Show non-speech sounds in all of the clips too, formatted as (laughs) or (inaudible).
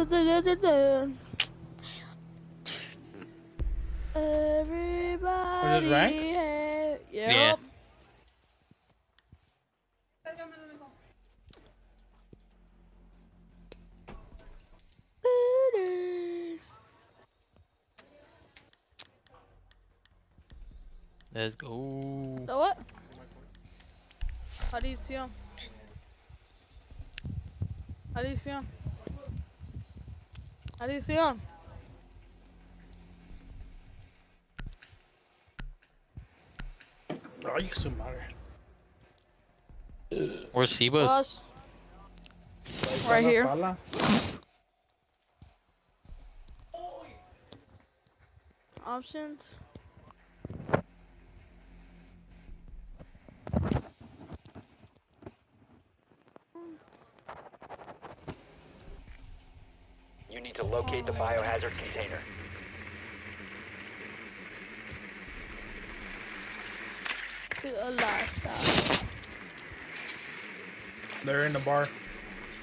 Everybody. rank? ha- Yeah. Let's go. So what? How do you see him? How do you see him? How do you see him? Ay, su madre. Where's Sebas? Us. Right here. sala. Options. To locate the biohazard container. To the lifestyle. They're in the bar.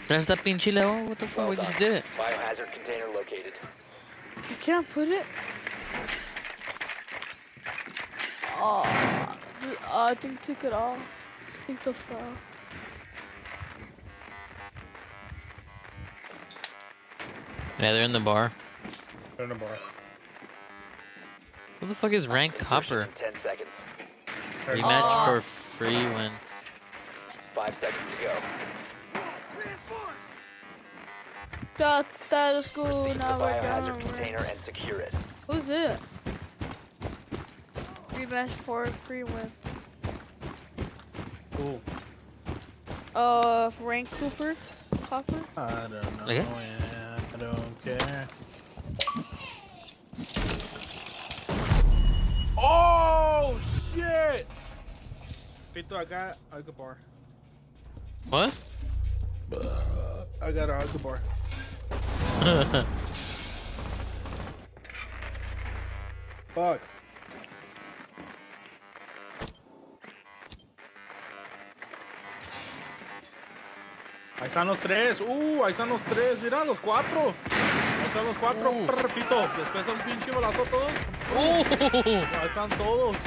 There's that pinche level. What the fuck? Well we just did it. Biohazard container located. You can't put it. Oh, I think took it all. I think the file. Yeah, they're in the bar. They're in the bar. Who the fuck is rank copper? Insertion in 10 seconds. They're- Rematch Oh. for free wins. Five seconds to go. Got that to school. Proceed Now we're biohazard done. container and secure it. Who's it? Rematch for a free win. Ooh, Uh, Rank Cooper, Copper. I don't know. Okay. I don't care. Oh shit! Pito, I got Alka bar. What? I got an Alka bar. (laughs) Fuck. Ahí están los tres. Uh, ahí están los tres. Mira, los cuatro. Ahí están los cuatro. Uh. Repito. Después de un pinche balazo todos. oh! Ahí están todos.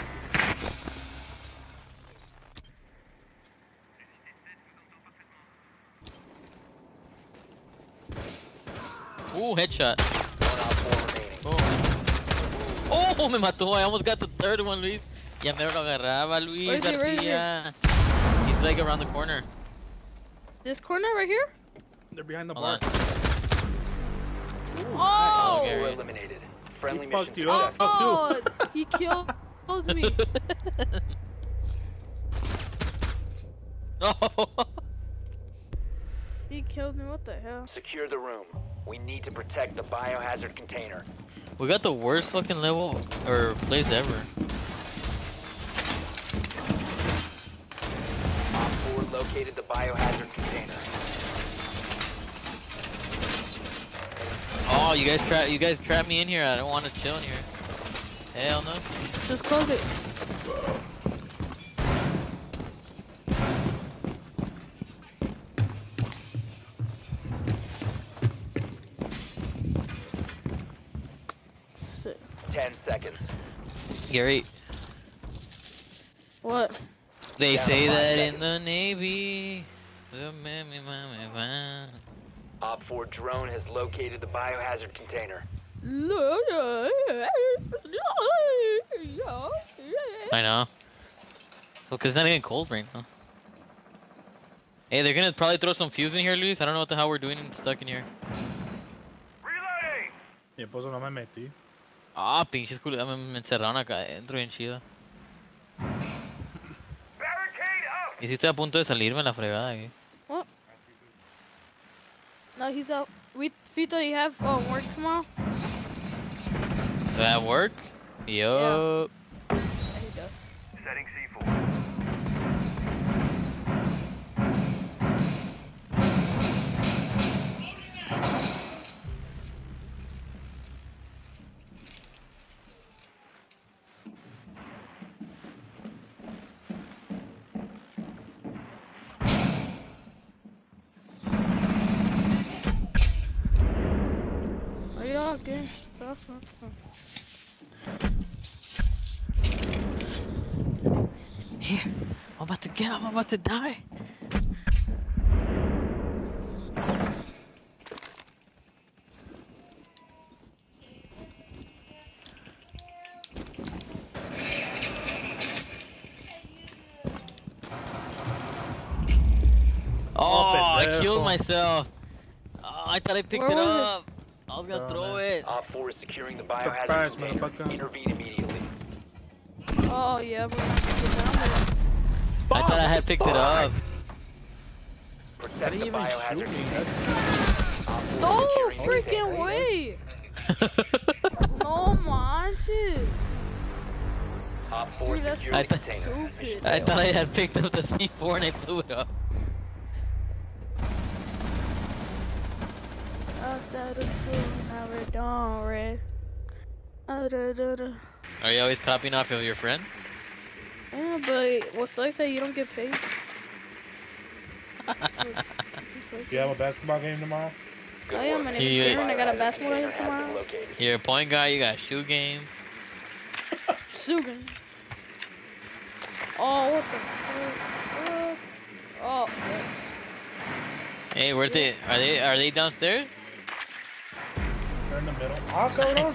Ooh, headshot. Oh. oh, me mató. I almost got the third one, Luis. Ya me lo agarraba, Luis Where is he? Where is he? Garcia. He's like around the corner. This corner right here? They're behind the Hold bar. Oh! Okay. You were eliminated. Friendly He mission fucked you up. successful. Oh, he killed me. oh. (laughs) He killed me. What the hell? Secure the room. We need to protect the biohazard container. We got the worst fucking level or place ever. Op 4 located the biohazard container. Oh, you guys trap you guys trap me in here. I don't want to chill in here. Hell no. Just close it. Sick. 10 seconds. Gary, What? They Down say that seconds. in (laughs) the Navy. the mammy, mammy, man. Op 4 drone has located the biohazard container. I know. Well, cause it's not even cold right now. Hey, they're gonna probably throw some fuse in here, Luis. I don't know what the hell we're doing stuck in here. Y pues no me metí. Ah, pinches culo. Me, me encerraron acá adentro bien chido. Y si estoy a punto de salirme la fregada aquí. No, he's out. We Fito, you have uh, work tomorrow? Does that work? Yup. Yeah, he does. That's. Here, I'm about to get. up, I'm about to die. Oh, I killed myself. Oh, I thought I picked Where it up. it? Up. I was gonna Oh, throw man. it. Op 4 is securing the Surprise, biohazard container. motherfucker. Intervene immediately. Oh yeah, we're gonna get. I thought I had picked it up. How Protect do the you even shoot biohazard me? container. That's No freaking way! No manches! Op 4 Dude, that's securing I the container. stupid. I thought I had picked up the C4 and I blew it up. After the school, now we're done, red. Uh, da, da, da. Are you always copying off of your friends? Yeah, but what sucks that you don't get paid. (laughs) So it's, it's. Do you have a basketball game tomorrow? Good I am, work. my name is Karen, I got a basketball game container has been tomorrow. You're a point guard, you got a shoe game. Sugan. Oh, what the fuck? Uh, oh, Hey, where's they? Are they? Are they downstairs? They're in the middle. Ah, going on.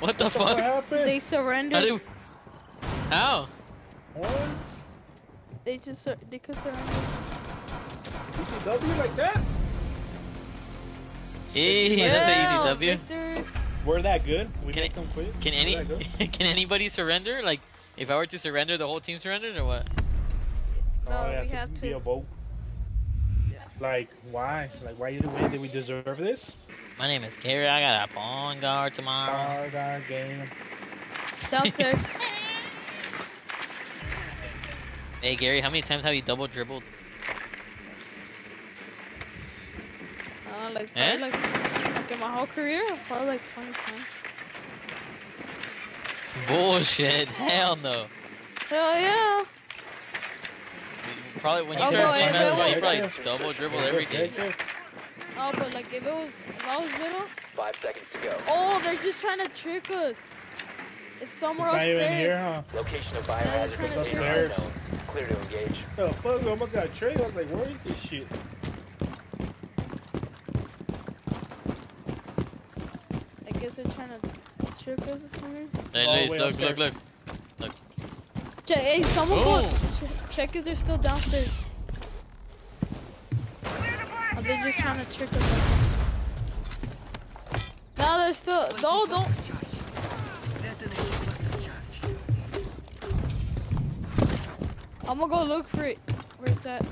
What the What fuck fuck? happened? they How? surrendered. How? What? They just sur- they could surrender. ECW like that? Hey, Well, that's an easy We're that good? We Can make it- them quit? Can any? (laughs) Can anybody surrender? Like, if I were to surrender, the whole team surrenders, or what? no, oh, it we has have to be a vote. Like, why? Like, why did we, did we deserve this? My name is Gary. I got a point guard tomorrow. Our, our game. Downstairs. (laughs) Hey Gary, how many times have you double dribbled? Uh, like, Eh? probably like, like in my whole career, probably like 20 times. Bullshit. Hell no. Hell yeah. Probably when you Oh, started boy, playing if it basketball, you was- probably double dribble Yes, every sir, day. yes, sir. Oh, but like if it was, if I was little, Five seconds to go. oh, they're just trying to trick us. It's It's somewhere not upstairs. even here, huh? Location of they're biohazard trying to container trick us. unknown. Clear to engage. The fuck? We almost got tricked. I was like, where is this shit? I guess they're trying to trick us or something. Hey, All the Luis, oh, way look, look, upstairs. look. Check, hey, someone go Boom. ch- check if they're still downstairs. Are they just trying to trick us? No, they're still. No, don't. I'm gonna go look for it. Where it's at?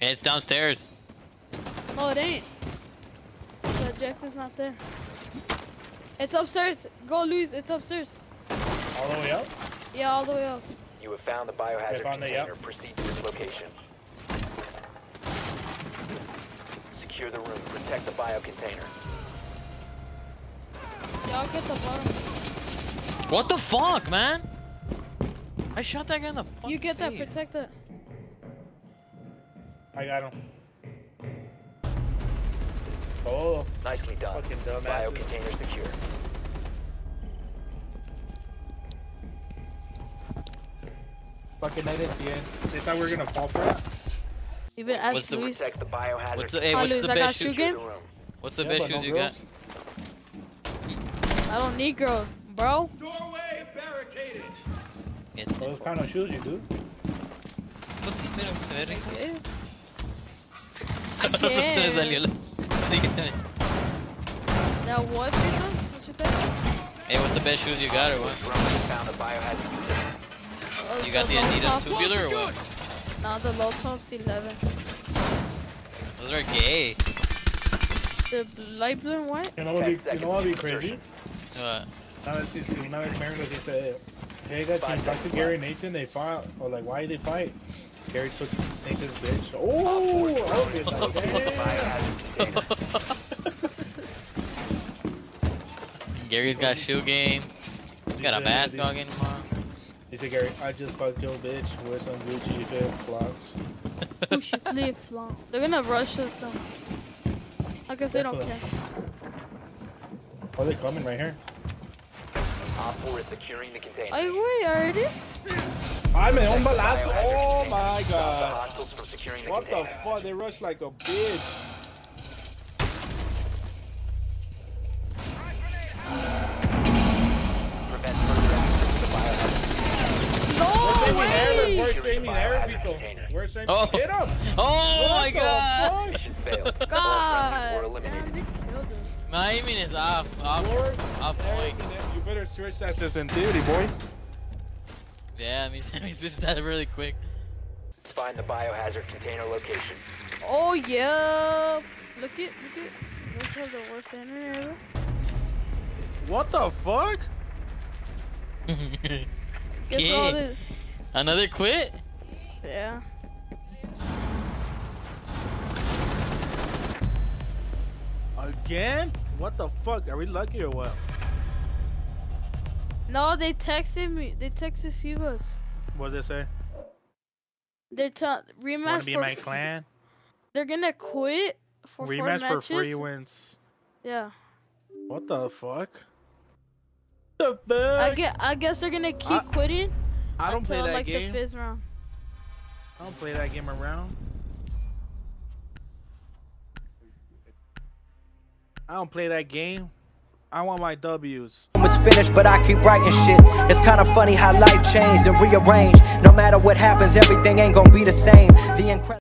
It's downstairs. No, it ain't. The objective's not there. It's upstairs. Go, Luis. It's upstairs. All the way up? Yeah, all the way up. You have found the biohazard found it, container. yep. Proceed to this location. Secure the room. Protect the bio container. Yeah, I'll get the bottom. What the fuck, man? I shot that guy in the fucking You get that. face. Protect that. I got him. Oh, Nicely done. Fucking Bio dumbasses. container secure. fucking I didn't see. They thought we were gonna fall for it. Even What's as the- Luis. The biohazard What's the, hey, Hi, what's Luis, the I got best shoe shoes? Secure game? What's the Yeah, best shoes no you girls. got? I don't need girls, bro. Doorway It's Those kind of shoes you do. Pussy, pero, a ver, Yes. Se le salió la- Sígueme. That what, Victor? What you said? Hey, what's the best shoes you got or what? Drone found a biohazard. Uh, You got the low Adidas top- tubular or what? Nah, the low tops 11. Those are gay. The light blue and white? You know what would be, you know what would be crazy? What? Now that she's now that Mary dice, hey guys, can you talk to Gary and Nathan? They fought, or like, why did they fight? Gary took Nathan's bitch. Oh, okay, Protect the okay. biohazard (laughs) container. Gary's got shoe game. He's got a basketball game tomorrow. He said, Gary, I just fucked your bitch with some Gucci flip flops. Push it, cliff, long. They're gonna rush us. Um, I guess they don't care. Oh, they coming right here. Op 4 is securing the container. Ay, güey, already? Ay, me dio un balazo. Oh my god. hostiles from securing the What the fuck? They rush like a bitch. Prevent further access to the biohazard. No way! Where's Securing Amy the biohazard Harrisito? container. Where's Amy? Oh. Hit him! Oh What my god! fuck? Mission failed. All God, damn, they killed us. My aiming is off. Off. Lord, Off point. You better switch that sensitivity, boy. Yeah, I mean, (laughs) Sammy switched that really quick. Let's Find the biohazard container location. Oh yeah! Look it, look it. Those have the worst internet ever. What the fuck? (laughs) Guess all Yeah. this. Another quit? Yeah. Again? What the fuck? Are we lucky or what? No, they texted me. They texted Sivas. What did they say? They're telling rematch be for. my clan? They're gonna quit for four Rematch for free wins. Yeah. What the fuck? The fuck? I get. I guess they're gonna keep I- quitting I don't until play that like game. the fifth round. I don't play that game around. I don't play that game. I want my W's. was finished, but I keep writing shit. It's kinda funny how life changed and rearranged. No matter what happens, everything ain't gonna be the same. The incredible.